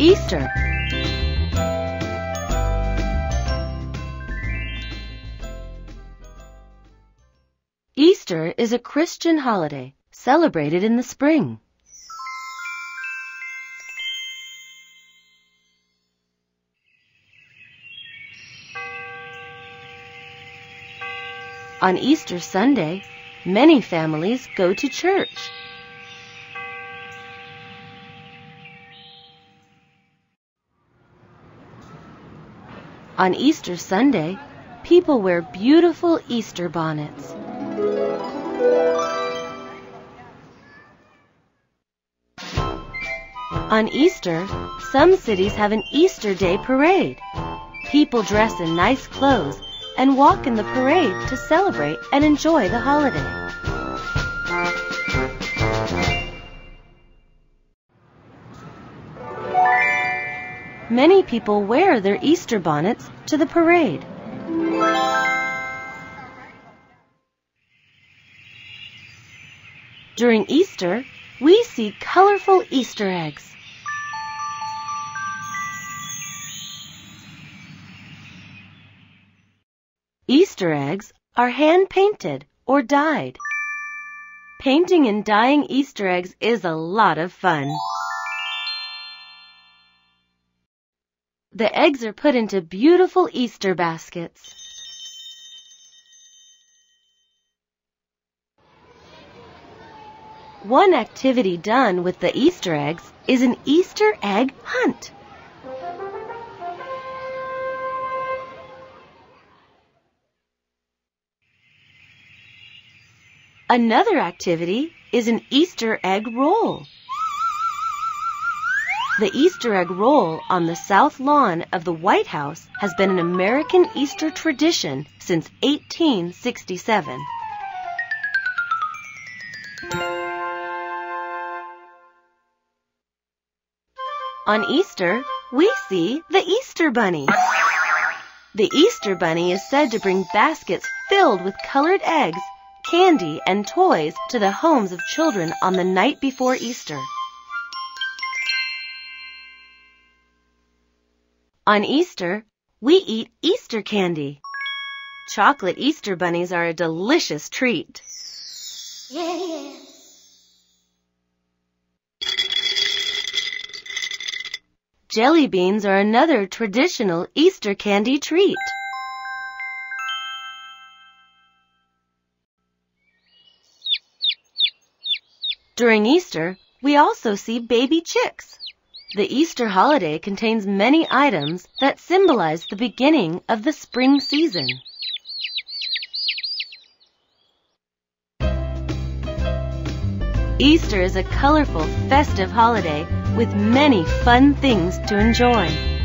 Easter. Easter is a Christian holiday celebrated in the spring. On Easter Sunday, many families go to church. On Easter Sunday, people wear beautiful Easter bonnets. On Easter, some cities have an Easter Day parade. People dress in nice clothes and walk in the parade to celebrate and enjoy the holiday. Many people wear their Easter bonnets to the parade. During Easter, we see colorful Easter eggs. Easter eggs are hand painted or dyed. Painting and dyeing Easter eggs is a lot of fun. The eggs are put into beautiful Easter baskets. One activity done with the Easter eggs is an Easter egg hunt. Another activity is an Easter egg roll. The Easter egg roll on the south lawn of the White House has been an American Easter tradition since 1867. On Easter, we see the Easter Bunny. The Easter Bunny is said to bring baskets filled with colored eggs, candy, and toys to the homes of children on the night before Easter. On Easter, we eat Easter candy. Chocolate Easter bunnies are a delicious treat. Yeah. Jelly beans are another traditional Easter candy treat. During Easter, we also see baby chicks. The Easter holiday contains many items that symbolize the beginning of the spring season. Easter is a colorful, festive holiday with many fun things to enjoy.